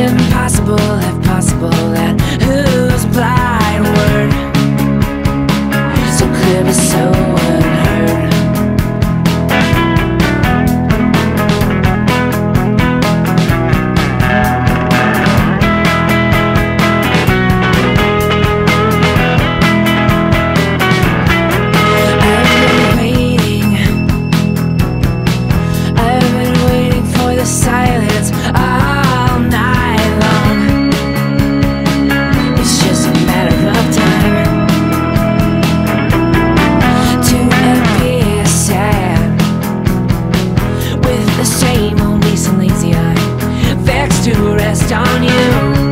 impossible if possible. And who's blind? to rest on you.